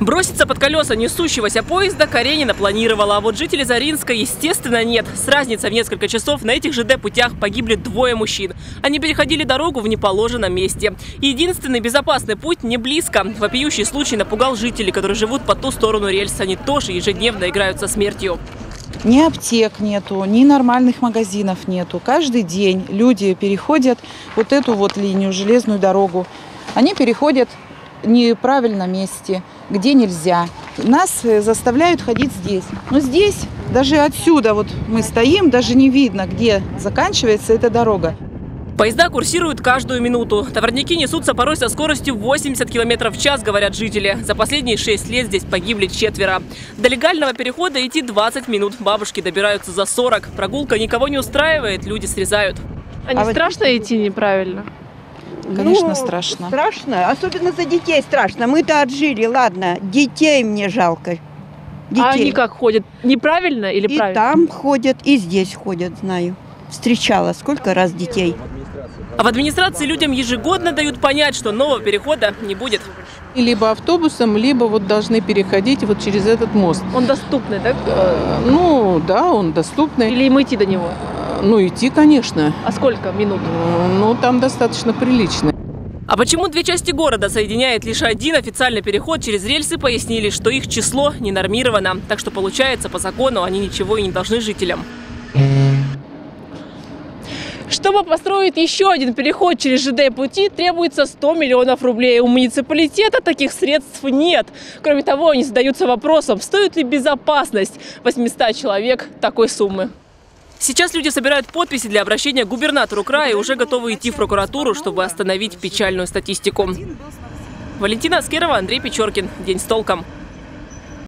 Броситься под колеса несущегося поезда Каренина планировала, а вот жители Заринска, естественно, нет. С разницей в несколько часов на этих ЖД-путях погибли двое мужчин. Они переходили дорогу в неположенном месте. Единственный безопасный путь не близко. Вопиющий случай напугал жителей, которые живут по ту сторону рельс. Они тоже ежедневно играют со смертью. Ни аптек нету, ни нормальных магазинов нету. Каждый день люди переходят вот эту вот линию, железную дорогу. Они переходят в неправильном месте, где нельзя. Нас э, заставляют ходить здесь. Но здесь, даже отсюда вот мы стоим, даже не видно, где заканчивается эта дорога. Поезда курсируют каждую минуту. Товарники несутся порой со скоростью 80 км в час, говорят жители. За последние 6 лет здесь погибли четверо. До легального перехода идти 20 минут. Бабушки добираются за 40. Прогулка никого не устраивает, люди срезают. А не А вот- страшно идти неправильно? Конечно, Ну, страшно. Страшно. Особенно за детей страшно. Мы-то отжили, ладно. Детей мне жалко. Детей. А они как ходят? Неправильно или и правильно? там ходят, и здесь ходят, знаю. Встречала сколько раз детей. А в администрации людям ежегодно дают понять, что нового перехода не будет. И либо автобусом, либо вот должны переходить вот через этот мост. Он доступный, да? Э, Ну, да, он доступный. Или им идти до него? Ну, идти, конечно. А сколько минут? Э, Ну, там достаточно прилично. А почему две части города соединяет лишь один официальный переход через рельсы, пояснили, что их число не нормировано. Так что получается, по закону они ничего и не должны жителям. Чтобы построить еще один переход через ЖД-пути, требуется 100 миллионов рублей. У муниципалитета таких средств нет. Кроме того, они задаются вопросом, стоит ли безопасность 800 человек такой суммы. Сейчас люди собирают подписи для обращения к губернатору края и уже готовы идти в прокуратуру, чтобы остановить печальную статистику. Валентина Аскерова, Андрей Печоркин. День с толком.